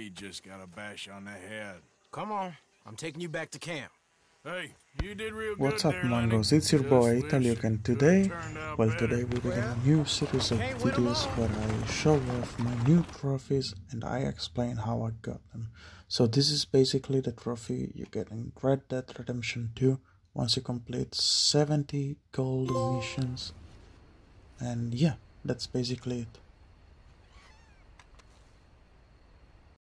He just got a bash on the head. Come on, I'm taking you back to camp. Hey, you did real What's up there, Lenny. It's your boy wish and today, well today we begin a new series of videos where I show off my new trophies and I explain how I got them. So this is basically the trophy you get in Red Dead Redemption 2 once you complete 70 gold missions. And yeah, that's basically it.